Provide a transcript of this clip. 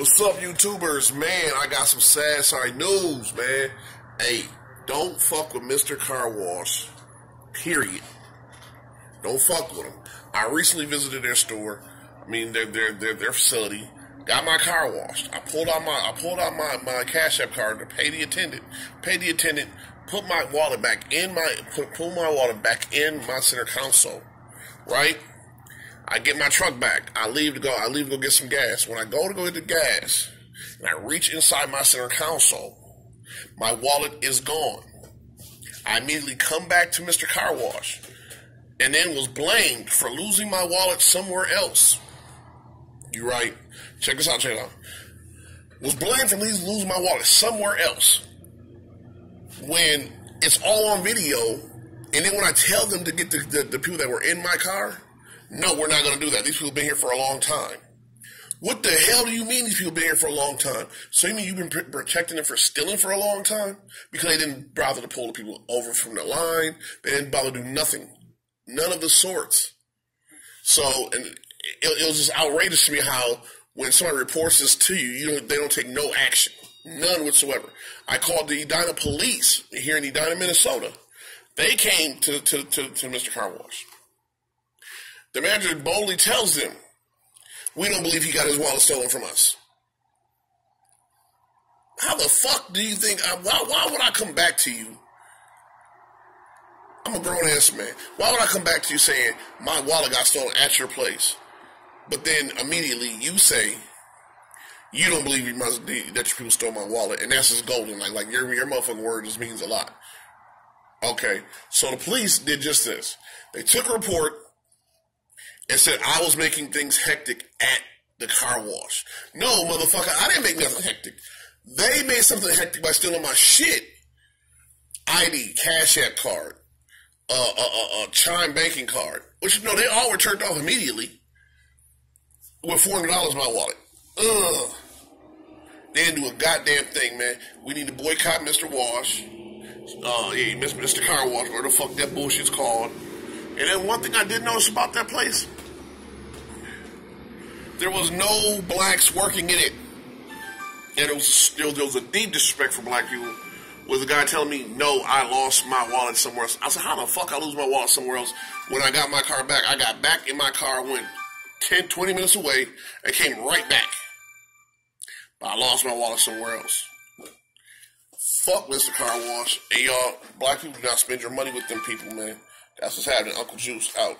What's up, YouTubers? Man, I got some sad, sorry news, man. Hey, don't fuck with Mr. Car Wash. Period. Don't fuck with them. I recently visited their store. I mean, their their their, their facility. Got my car washed. I pulled out my I pulled out my, my Cash App card to pay the attendant. Pay the attendant. Put my wallet back in my put, pull my wallet back in my center console. Right. I get my truck back. I leave to go. I leave to go get some gas. When I go to go get the gas, and I reach inside my center console, my wallet is gone. I immediately come back to Mr. Car Wash, and then was blamed for losing my wallet somewhere else. You right? Check this out. Check out. Was blamed for losing my wallet somewhere else when it's all on video, and then when I tell them to get the, the, the people that were in my car no, we're not going to do that. These people have been here for a long time. What the hell do you mean these people have been here for a long time? So you mean you've been pr- protecting them for stealing for a long time? Because they didn't bother to pull the people over from the line. They didn't bother to do nothing. None of the sorts. So, and it, it was just outrageous to me how when somebody reports this to you, you don't, they don't take no action. None whatsoever. I called the Edina police here in Edina, Minnesota. They came to, to, to, to Mr. Car Wash. The manager boldly tells them, We don't believe he got his wallet stolen from us. How the fuck do you think? I, why, why would I come back to you? I'm a grown ass man. Why would I come back to you saying my wallet got stolen at your place? But then immediately you say you don't believe you must, be, that your people stole my wallet, and that's just golden. Like like your your motherfucking word just means a lot. Okay, so the police did just this. They took a report and said I was making things hectic at the car wash. No, motherfucker, I didn't make nothing hectic. They made something hectic by stealing my shit. ID, Cash App card, uh, a uh, uh, uh, Chime banking card, which you know they all were turned off immediately with four hundred dollars in my wallet. Ugh. They didn't do a goddamn thing, man. We need to boycott Mr. Wash. Uh, yeah, Mr. Car Wash, whatever the fuck that bullshit's called. And then one thing I did notice about that place, there was no blacks working in it. And it was still there was a deep disrespect for black people. Was a guy telling me, no, I lost my wallet somewhere else. I said, how the fuck I lose my wallet somewhere else? When I got my car back, I got back in my car, went 10, 20 minutes away, and came right back. But I lost my wallet somewhere else. Fuck Mr. Car Wash. Hey, y'all, black people do not spend your money with them people, man. That's what's happening. Uncle Juice out.